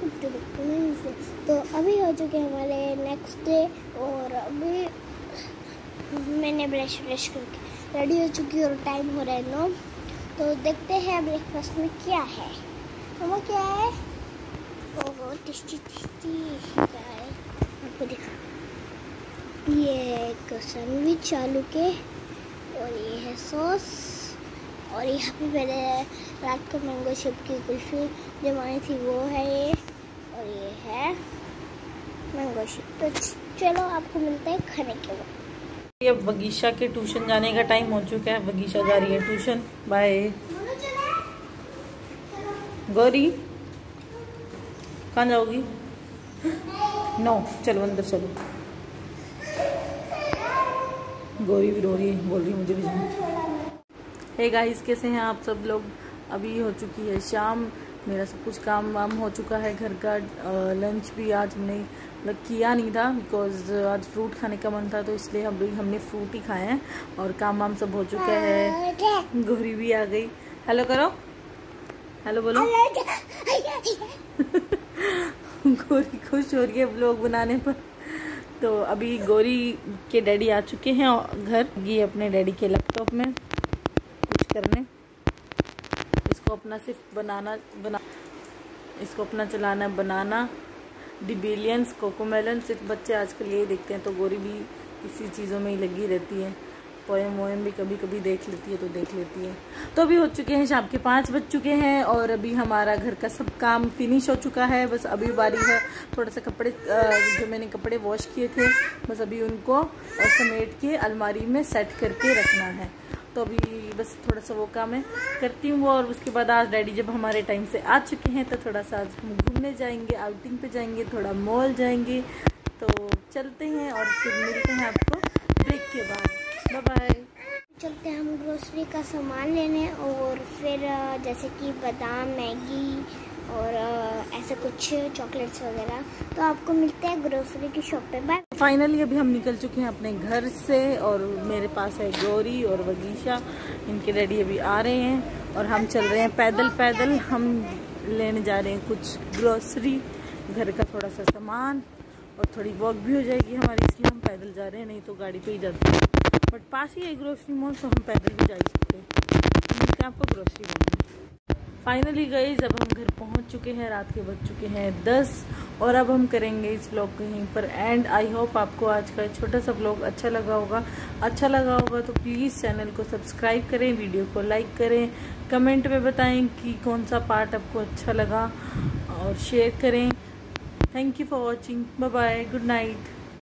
तो अभी हो चुके हमारे नेक्स्ट डे और अभी मैंने ब्रश ब्रश करके रेडी हो चुकी और टाइम हो रहा है नौ। तो देखते हैं ब्रेकफास्ट में क्या है। मम्मा क्या है? ओहो, टेस्टी टेस्टी। क्या है आपको दिखा। ये एक सैंडविच आलू के और ये है सॉस और यहाँ पे मैंने रात को मैंगो शेप की कुल्फी जमाई थी, वो है ये। और ये है। मैंगो शेप तो चलो आपको मिलता है खाने के बाद अब वगीशा के ट्यूशन जाने का टाइम हो चुका है। बगीचा जा रही है ट्यूशन। बाय। गौरी कहाँ जाओगी? नो चलो अंदर चलो। गौरी भी रो रही बोल रही मुझे भी जाना। हे गाइस कैसे हैं आप सब लोग? अभी हो चुकी है शाम। मेरा सब कुछ काम वाम हो चुका है, घर का लंच भी आज हमने मतलब किया नहीं था बिकॉज़ आज फ्रूट खाने का मन था तो इसलिए हम लोग हमने फ्रूट ही खाए हैं और काम वाम सब हो चुका है। गोरी भी आ गई। हेलो करो। हेलो बोलो। गोरी खुश हो रही है ब्लॉग बनाने पर। तो अभी गौरी के डैडी आ चुके हैं घर, ये अपने डैडी के लैपटॉप में कुछ करने। इसको अपना सिर्फ़ बनाना, बना, इसको अपना चलाना, बनाना। डिबिलियंस कोकोमेलन सिर्फ़ बच्चे आजकल यही देखते हैं तो गोरी भी इसी चीज़ों में ही लगी रहती है। पोएम वोएम भी कभी कभी देख लेती है तो देख लेती है। तो अभी हो चुके हैं, शाम के पाँच बज चुके हैं, और अभी हमारा घर का सब काम फिनिश हो चुका है। बस अभी बारी है, थोड़ा सा कपड़े जो मैंने कपड़े वॉश किए थे, बस अभी उनको समेट के अलमारी में सेट करके रखना है। तो अभी बस थोड़ा सा वो काम है। करती हूँ वो और उसके बाद आज डैडी जब हमारे टाइम से आ चुके हैं तो थोड़ा सा आज हम घूमने जाएँगे आउटिंग पे जाएँगे, थोड़ा मॉल जाएँगे। तो चलते हैं और फिर मिलते हैं आपको ब्रेक के बाद। बाय चलते हैं हम ग्रोसरी का सामान लेने और फिर जैसे कि बादाम, मैगी और ऐसे कुछ चॉकलेट्स वगैरह। तो आपको मिलते हैं ग्रोसरी की शॉप पे। बाय फाइनली अभी हम निकल चुके हैं अपने घर से और मेरे पास है गौरी और वगीशा, इनके डैडी अभी आ रहे हैं और हम चल रहे हैं पैदल पैदल। हम लेने जा रहे हैं कुछ ग्रोसरी घर का थोड़ा सा सामान और थोड़ी वॉक भी हो जाएगी हमारी, इसलिए हम पैदल जा रहे हैं, नहीं तो गाड़ी पे ही जाते हैं। बट पास ही है ग्रोसरी मॉल तो हम पैदल भी जा सकते हैं। आपको ग्रोसरी मॉल फाइनली गई जब हम घर पहुँच चुके हैं, रात के बज चुके हैं दस, और अब हम करेंगे इस ब्लॉग को यहीं पर एंड आई होप आपको आज का छोटा सा ब्लॉग अच्छा लगा होगा। अच्छा लगा होगा तो प्लीज़ चैनल को सब्सक्राइब करें वीडियो को लाइक करें कमेंट में बताएँ कि कौन सा पार्ट आपको अच्छा लगा, और शेयर करें. Thank you for watching bye good night